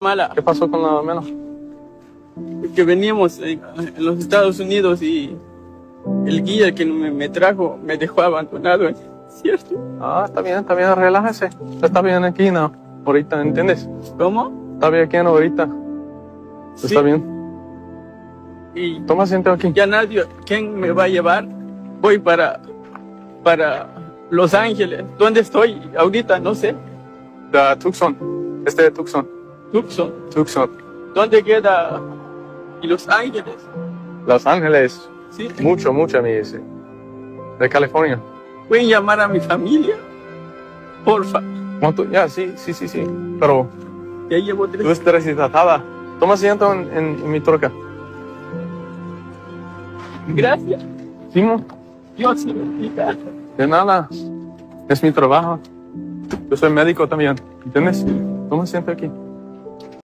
mala. ¿Qué pasó con la mano? Que veníamos en, en los Estados Unidos y el guía que me, me trajo me dejó abandonado, ¿cierto? Ah, está bien, está bien, relájese. Está bien aquí, ¿no? Ahorita, ¿entiendes? ¿Cómo? Está bien aquí, ¿no? Ahorita. Sí. Está bien. Y Toma asiento aquí. ya nadie, ¿quién me va a llevar? Voy para, para Los Ángeles. ¿Dónde estoy? Ahorita, no sé. De Tucson. Este de Tucson. Tucson. Tucson. ¿Dónde queda? Y Los Ángeles. Los Ángeles. Sí. Mucho, mucho, me dice. De California. ¿Pueden llamar a mi familia? Porfa. ¿Cuánto? Ya, sí, sí, sí, sí. Pero Ya llevo tú tres. estás deshidratada. Toma asiento en, en, en mi troca. Gracias. ¿Sí, mo? Dios te bendiga. De nada. Es mi trabajo. Yo soy médico también. ¿Entiendes? Toma asiento aquí.